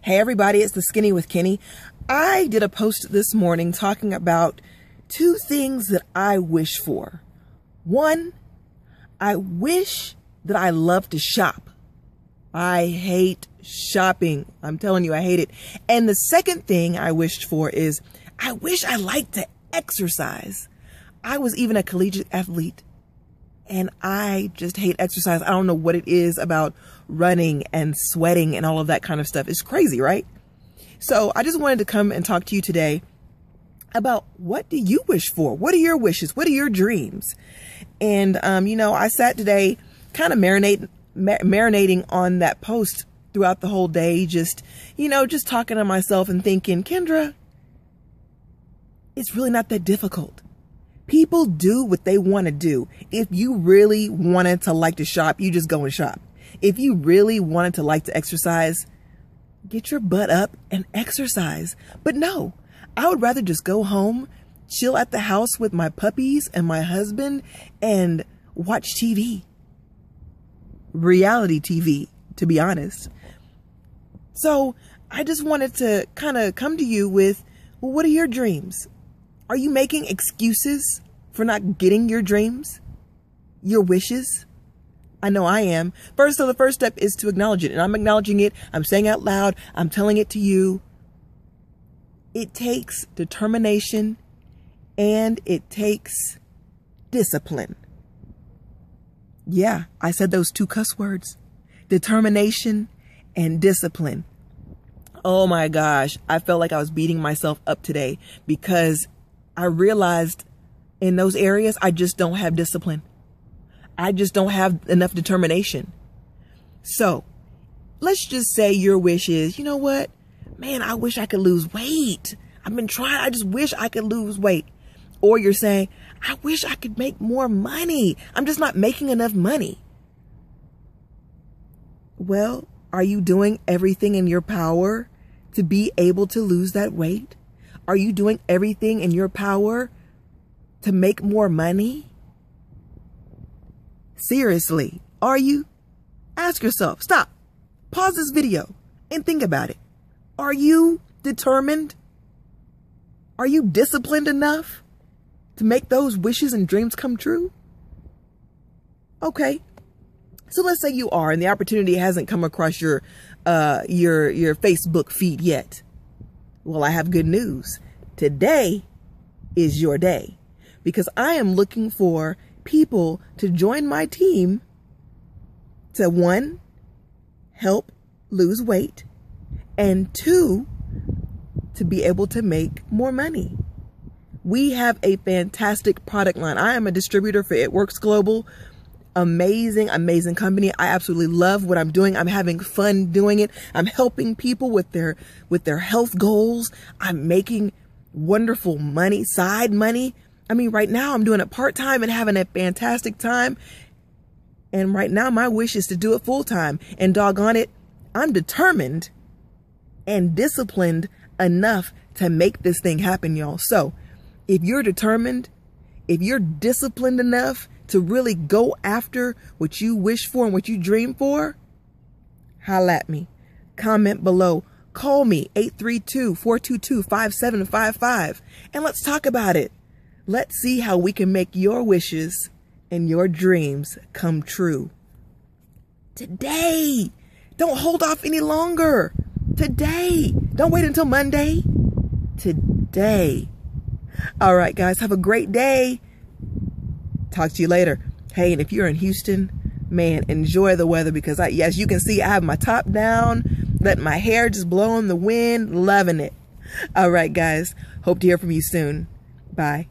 Hey everybody, it's the Skinny with Kenny. I did a post this morning talking about two things that I wish for. One, I wish that I love to shop. I hate shopping. I'm telling you, I hate it. And the second thing I wished for is I wish I liked to exercise. I was even a collegiate athlete and I just hate exercise. I don't know what it is about running and sweating and all of that kind of stuff. It's crazy, right? So I just wanted to come and talk to you today about what do you wish for? What are your wishes? What are your dreams? And, um, you know, I sat today kind of marinating, mar- marinating on that post throughout the whole day, just, you know, just talking to myself and thinking, Kendra, it's really not that difficult people do what they want to do. If you really wanted to like to shop, you just go and shop. If you really wanted to like to exercise, get your butt up and exercise. But no, I would rather just go home, chill at the house with my puppies and my husband and watch TV. Reality TV, to be honest. So I just wanted to kind of come to you with, well, what are your dreams? Are you making excuses for not getting your dreams, your wishes? I know I am. First, so the first step is to acknowledge it. And I'm acknowledging it. I'm saying out loud. I'm telling it to you. It takes determination and it takes discipline. Yeah, I said those two cuss words determination and discipline. Oh my gosh, I felt like I was beating myself up today because I realized in those areas, I just don't have discipline. I just don't have enough determination. So let's just say your wish is, you know what? Man, I wish I could lose weight. I've been trying. I just wish I could lose weight. Or you're saying, I wish I could make more money. I'm just not making enough money. Well, are you doing everything in your power to be able to lose that weight? Are you doing everything in your power to make more money? Seriously, are you? Ask yourself, stop, pause this video and think about it. Are you determined? Are you disciplined enough to make those wishes and dreams come true? Okay. So let's say you are and the opportunity hasn't come across your uh your your Facebook feed yet. Well, I have good news. Today is your day because I am looking for people to join my team to one, help lose weight, and two, to be able to make more money. We have a fantastic product line. I am a distributor for It Works Global amazing, amazing company. I absolutely love what I'm doing. I'm having fun doing it. I'm helping people with their, with their health goals. I'm making wonderful money, side money. I mean, right now I'm doing it part time and having a fantastic time. And right now my wish is to do it full time and doggone it. I'm determined and disciplined enough to make this thing happen, y'all. So if you're determined, if you're disciplined enough to really go after what you wish for and what you dream for, holla at me. Comment below. Call me 832-422-5755 and let's talk about it. Let's see how we can make your wishes and your dreams come true. Today. Don't hold off any longer. Today. Don't wait until Monday. Today. All right, guys, have a great day. Talk to you later. Hey, and if you're in Houston, man, enjoy the weather because I, as you can see, I have my top down, letting my hair just blow in the wind, loving it. All right, guys. Hope to hear from you soon. Bye.